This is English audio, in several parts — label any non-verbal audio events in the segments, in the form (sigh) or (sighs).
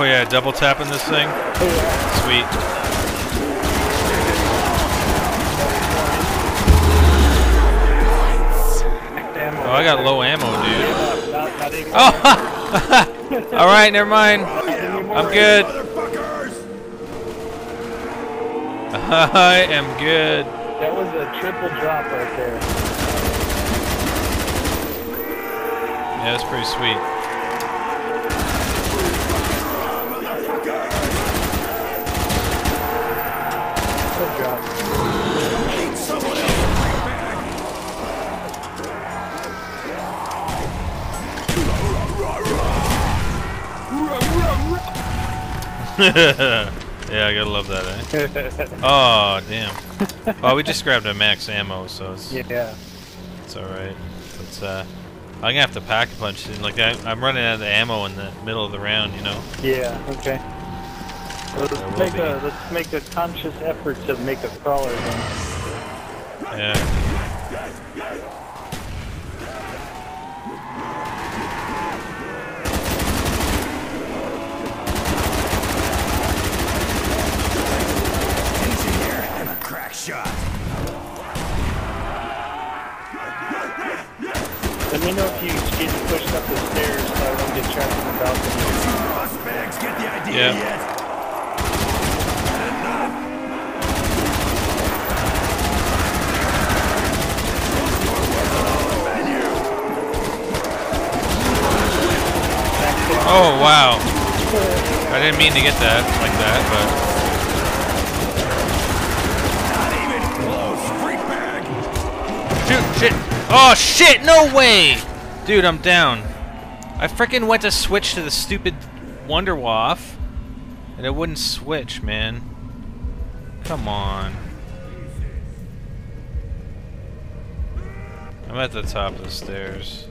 Oh yeah, double tapping this thing. Sweet. Oh, I got low ammo, dude. Not, not even Oh! (laughs) All right, never mind. I'm good. (laughs) I am good. That was a triple drop right there. Yeah, that's pretty sweet. (laughs) yeah, I gotta love that, eh? (laughs) Oh, damn. Well, we just grabbed a max ammo, so it's, yeah. it's alright. But, uh, I'm gonna have to pack a punch. Like, I, I'm running out of ammo in the middle of the round, you know? Yeah. Okay. Let's make be. a let's make a conscious effort to make a crawler then. Yeah. Shot. Let me know if you get pushed up the stairs so I don't get trapped in the balcony. Prospects, get the idea Yeah. yet? Oh, wow. I didn't mean to get that like that, Not even close. Freak bag. but... shit. Oh, shit, no way! Dude, I'm down. I freaking went to switch to the stupid Wonder Waff, and it wouldn't switch, man. Come on. I'm at the top of the stairs.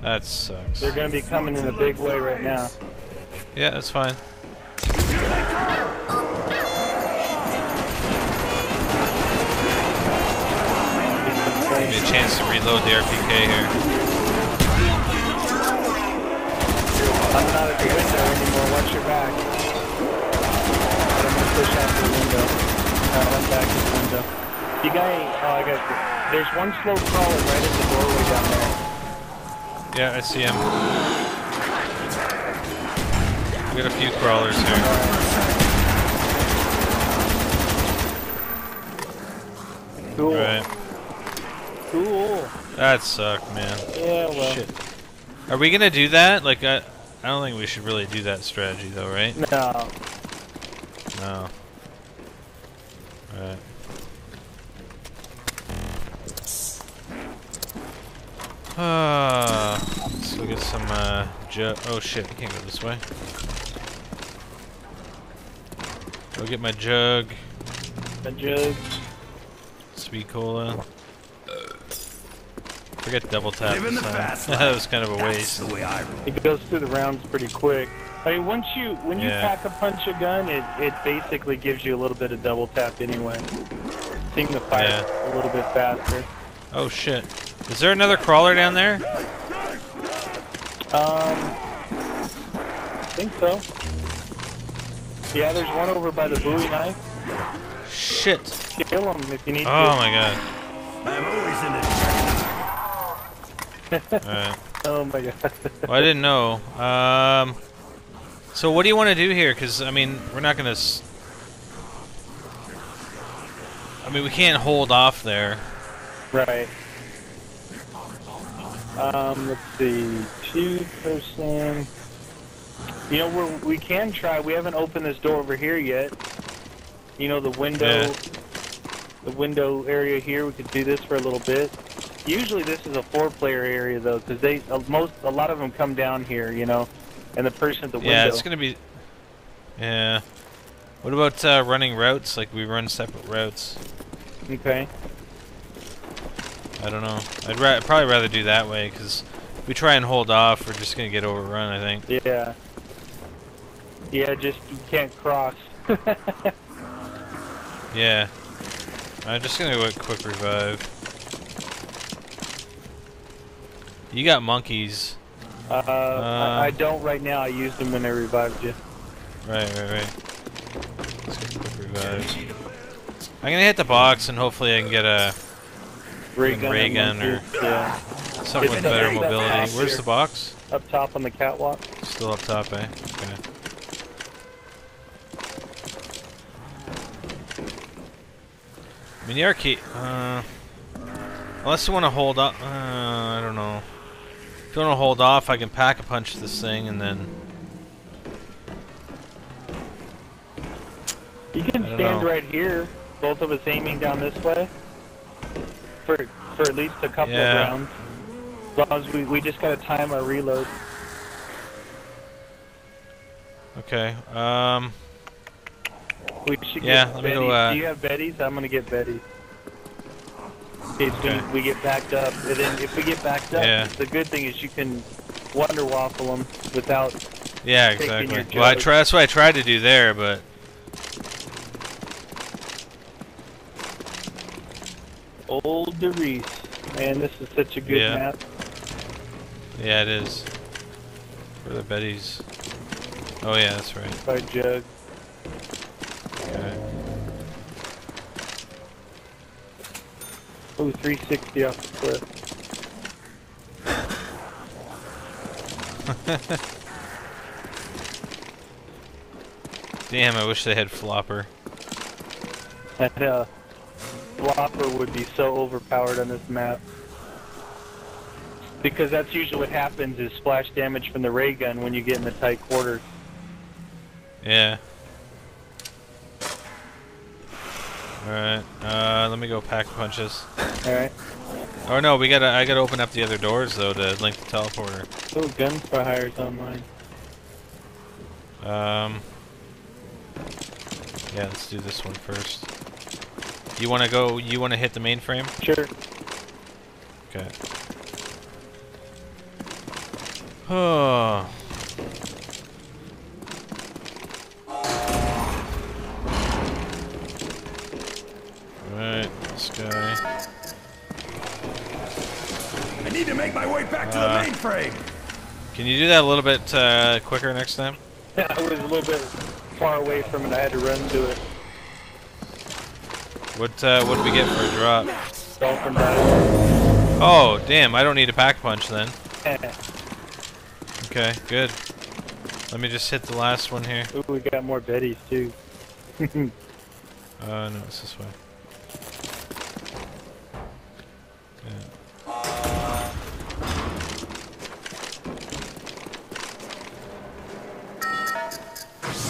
That sucks. They're gonna be coming in a big way right now. Yeah, that's fine. Chance to reload the RPK here. I'm not at the window anymore. Watch your back. I'm gonna push out the window. Uh, I'm back to the window. You got? Oh, I got. There's one slow crawler right at the doorway down there. Yeah, I see him. We got a few crawlers here. Cool. Alright. Cool. That sucked, man. Yeah. Well. Shit. Are we gonna do that? Like, I, I don't think we should really do that strategy, though, right? No. No. Alright. Ah, let's go get some, uh, Oh shit, I can't go this way. Go get my jug, My jug. sweet cola. I forget double tap. Living the time. (laughs) that was kind of a waste. the way I. It goes through the rounds pretty quick. I mean, once you when you Yeah. pack a punch a gun, it it basically gives you a little bit of double tap anyway. Seeing the fire Yeah. a little bit faster. Oh shit. Is there another crawler down there? Um, I think so. Yeah, there's one over by the Bowie knife. Shit. Kill him if you need to. Oh my god. I'm always into checking Alright. to. (laughs) Oh my god. Well, I didn't know. Um, so what do you want to do here? Because, I mean, we're not going to... S I mean, we can't hold off there. right. Um, let's see. Two person. You know, we're, we can try. We haven't opened this door over here yet. You know, the window. Yeah. The window area here. We could do this for a little bit. Usually, this is a four-player area though, because they uh, most a lot of them come down here. You know, and the person at the window. Yeah, it's going to be... Yeah. What about uh, running routes? Like, we run separate routes. Okay. I don't know. I'd ra probably rather do that way, because if we try and hold off, we're just going to get overrun, I think. Yeah. Yeah, just you can't cross. (laughs) Yeah. I'm just going to go quick revive. You got monkeys. Uh, I, I don't right now. I used them when I revived you. Right, right, right. Let's get quick revives. I'm gonna hit the box and hopefully I can get a Ray gun. ray gun or- yeah, something with better mobility. Where's the box? up top on the catwalk. Still up top, eh? Okay. I mean, the arcade. Uh, unless you want to hold up. Uh, I don't know. If you want to hold off, I can pack a punch this thing and then. You can stand know. right here, both of us aiming down this way. For for at least a couple Yeah. of rounds. As long as we we just gotta time our reload. Okay. Um. We should Yeah, get let me go, uh, Do you have Betty's? I'm gonna get Betty's. Case Okay. we, we get backed up. And then if we get backed up, Yeah. the good thing is you can wonder waffle them without. Yeah, exactly. Well, I try. That's what I tried to do there, but Old Der Riese. Man, this is such a good Yeah. map. yeah, it is. Where the Betty's? Oh yeah, that's right. By Jug. Ooh, 360 off the cliff. (laughs) Damn, I wish they had flopper. That uh, flopper would be so overpowered on this map. Because that's usually what happens is splash damage from the ray gun when you get in the tight quarters. Yeah. Alright, uh, let me go pack punches. Alright. Oh no, we gotta, I gotta open up the other doors though to link the teleporter. Oh, gunfire's online. Um, yeah, let's do this one first. You wanna go, you wanna hit the mainframe? Sure. Okay. (sighs) Oh. Right, this guy. I need to make my way back to Uh, the mainframe. Can you do that a little bit uh, quicker next time? Yeah, I was a little bit far away from it. I had to run to it. What uh, what did we get for a drop? Dolphin dive. Oh, damn! I don't need a pack punch then. Okay, good. Let me just hit the last one here. Ooh, we got more Bettys too. (laughs) Uh, no, it's this way.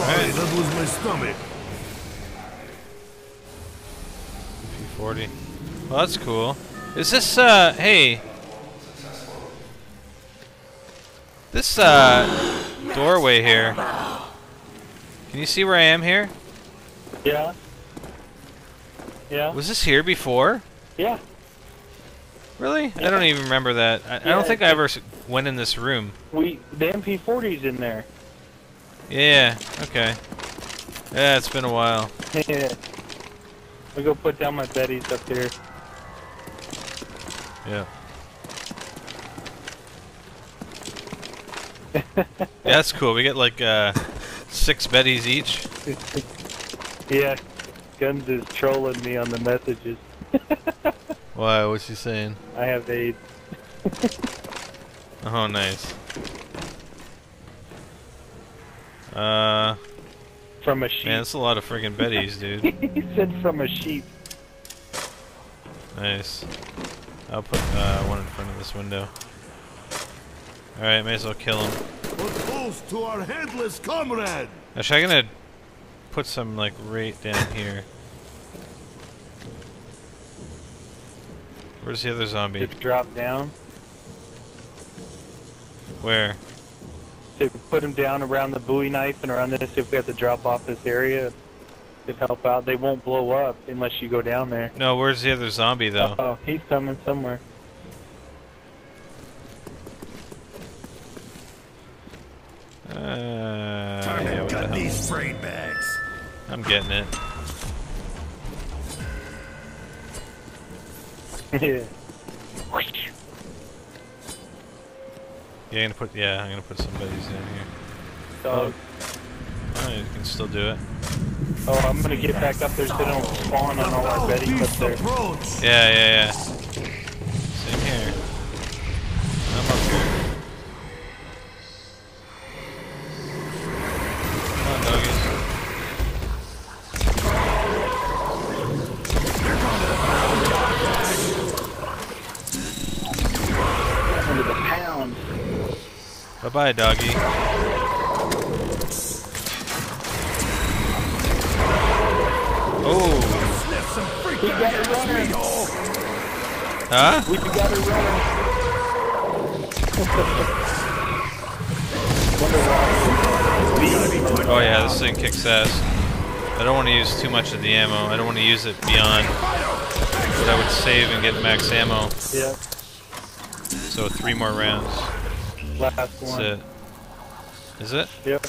Sorry, that was my stomach. P40. Well, that's cool. Is this, uh, hey. This, uh, doorway here. Can you see where I am here? Yeah. Yeah. Was this here before? Yeah. Really? I don't even remember that. I, I don't think I ever went in this room. We the MP40's in there. Yeah, okay. Yeah, it's been a while. Yeah. (laughs) I'll go put down my Bettys up here. Yeah. (laughs) yeah, that's cool. We get like uh, six Bettys each. (laughs) yeah. Guns is trolling me on the messages. Why? What's he saying? I have aid. Oh, nice. Uh, From a sheep. man, that's a lot of friggin' Bettys, (laughs) dude. he said from a sheep. Nice. I'll put uh, one in front of this window. Alright, may as well kill him. Put close to our headless comrade. Actually, I'm gonna put some, like, right down here. Where's the other zombie? To drop down. Where? To put them down around the Bowie knife and around this if we have to drop off this area. To help out. They won't blow up unless you go down there. No, where's the other zombie, though? Oh, he's coming somewhere. Uh, Time yeah, to what the cut hell? these brain bags. I'm getting it. (laughs) yeah. Yeah, I'm gonna put. Yeah, I'm gonna put some buddies in here. Dog. Uh, Oh, you can still do it. Oh, I'm gonna get back up there so they don't spawn on all our betties up there. Yeah, yeah, yeah. Bye doggy. Oh, Sniff some freak We got her running. huh? We got her running. Oh yeah, this thing kicks ass. I don't want to use too much of the ammo. I don't want to use it beyond what I would save and get max ammo. Yeah, So three more rounds. Last one. it. Is it? Yep.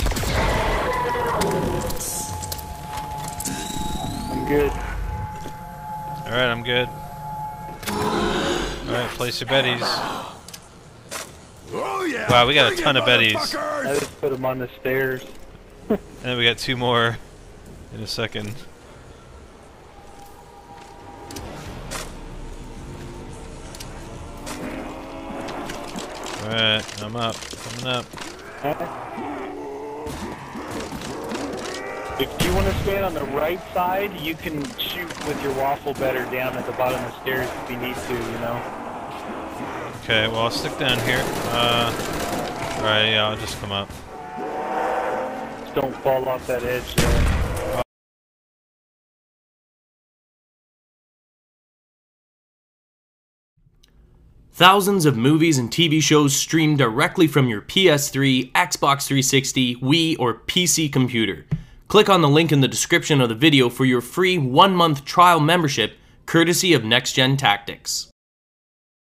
I'm good. Alright, I'm good. Alright, place your betties. Oh yeah. Wow, we got a ton of betties. I motherfuckers. just put them on the stairs. (laughs) And then we got two more in a second. Alright, I'm up. Coming up. If you want to stand on the right side, you can shoot with your waffle better down at the bottom of the stairs if you need to, you know. Okay, well I'll stick down here. Uh, alright, yeah, I'll just come up. Just don't fall off that edge there. Thousands of movies and TV shows stream directly from your PS3, Xbox 360, Wii, or PC computer. Click on the link in the description of the video for your free one month trial membership, courtesy of Next Gen Tactics.